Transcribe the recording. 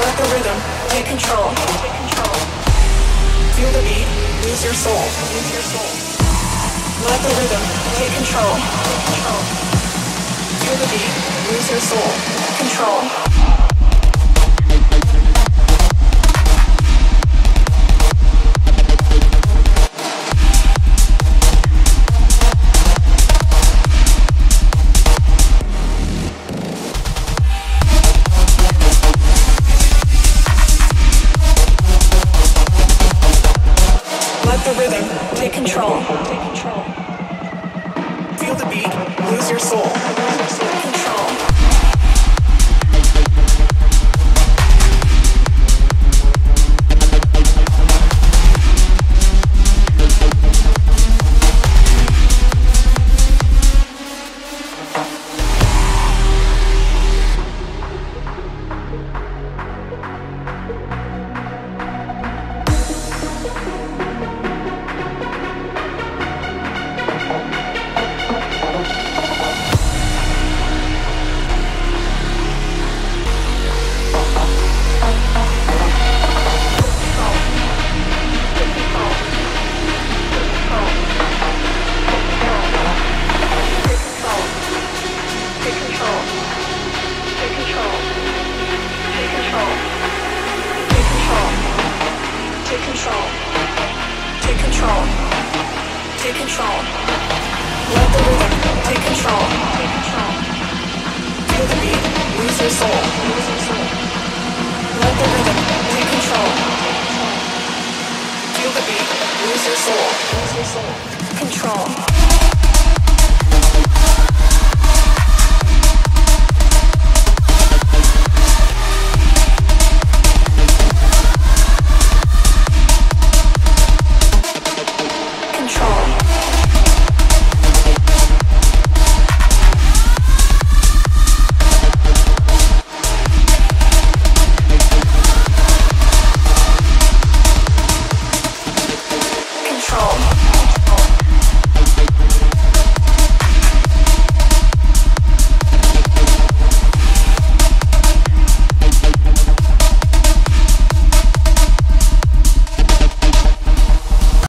Let the rhythm take control. Take control. Feel the beat, lose your soul. Lose your soul. Let the rhythm take control. Feel the beat, lose your soul. Control. rhythm, take control. Take control. Feel the beat, lose your soul. Let the rhythm take control. Feel the beat, lose your soul. Let the rhythm take control. Feel the beat, lose your soul. Control.